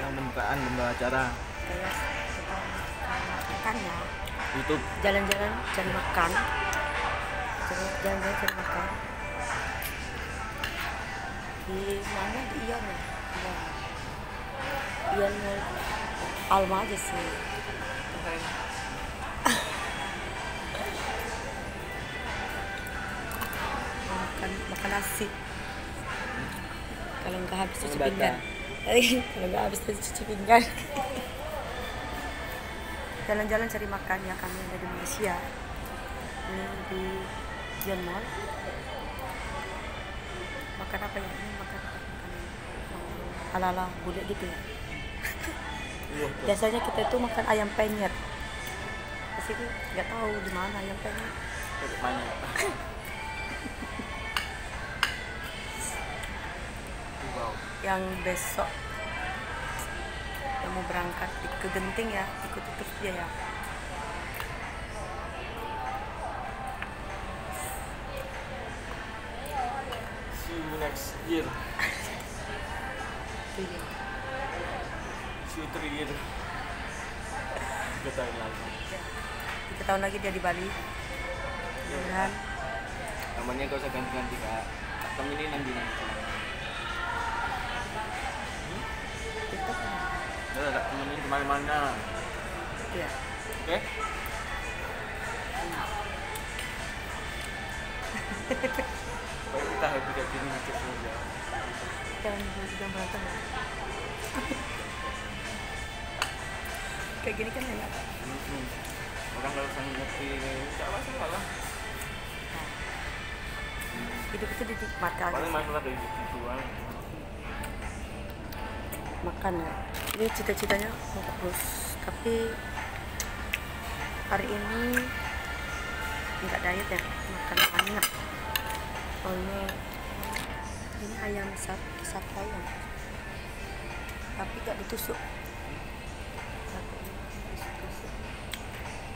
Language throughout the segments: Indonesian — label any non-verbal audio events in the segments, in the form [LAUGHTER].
yang pembukaan lomba acara. Kayak makan ya. YouTube. Jalan-jalan cari makan. Jalan- jalan-jalan cari makan. Di mana? Di Ion ya? Ion Ion Mall. Alma aja sih. Makan makan nasi. Kalau nggak habis cuci Bata. Nggak habis cuci pinggan. Jalan-jalan cari makan ya kami ada di Malaysia. Ini di Ion Mall. Makan apa ya? Ini makan apa? Makan eh, ala-ala bule gitu ya. Iya, biasanya kita itu makan ayam penyet. Di sini nggak tahu di mana ayam penyet. Banyak. Yang besok yang mau berangkat ke Genting ya ikut ikut dia ya See you next year. See you three year. Tiga tahun lagi. tiga tahun lagi dia di Bali mudah-mudahan Namanya gak usah ganti-ganti kak. Tak temenin nanti nanti. Ke mana-mana. itu ya Oke? Baik kita happy kayak gini mikir saja. jangan jangan berantem ya kayak gini kan enak Hmm. Orang gak usah ngerti. Gak masalah lah. hidup itu dinikmatkan Paling masalah dari. Makan ya ini cita-citanya mau terus tapi hari ini nggak diet ya makan banyak soalnya ini ayam sat sate ayam tapi nggak ditusuk.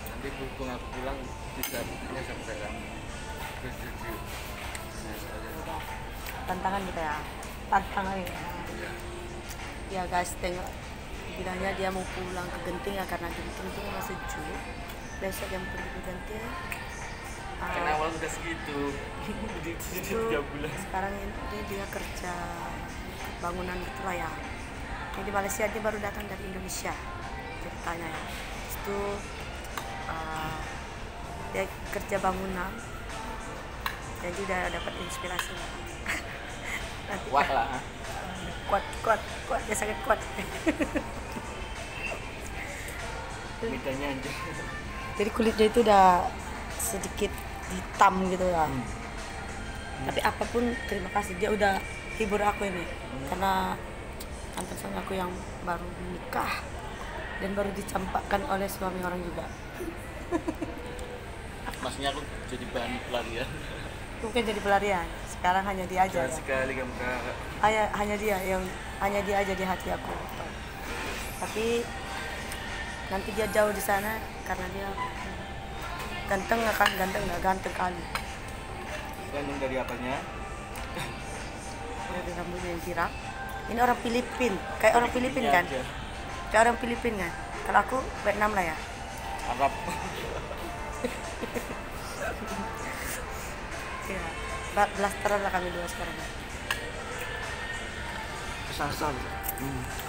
Nanti berhubung aku pulang bisa punya sampai kamu. Terus. Udah. tantangan kita ya tantangan ya Iya. Ya guys tengok. Bilangnya dia mau pulang ke Genting ya karena Genting itu memang sejuk besok yang pergi ke Genting Kan awal udah segitu. [LAUGHS] Itu tiga bulan. sekarang ini dia kerja bangunan gitu lah ya. Ini di Malaysia dia baru datang dari Indonesia ceritanya ya. Itu ah, dia kerja bangunan. Jadi udah dapat inspirasi [LAUGHS] nanti Wah lah. Kuat kuat kuat dia sangat kuat. Bedanya aja. jadi kulitnya itu udah sedikit hitam gitu ya. Tapi apa pun terima kasih. Dia udah hibur aku ini. Karena antasan aku yang baru menikah dan baru dicampakkan oleh suami orang juga. Maksudnya aku jadi bahan pelarian. mungkin jadi pelarian sekarang hanya dia aja ya. sekali kamu kak. hanya hanya dia yang hanya dia aja di hati aku tapi nanti dia jauh di sana karena dia ganteng nggak kan ganteng nggak ganteng kali Gantung dari apanya? dari rambutnya yang pirang ini orang Filipin kayak orang Filipin kan aja. kayak orang Filipin kan kalau aku Vietnam lah ya Arab. [LAUGHS] Iya. Blasteran lah kami dua sekarang. Hmm.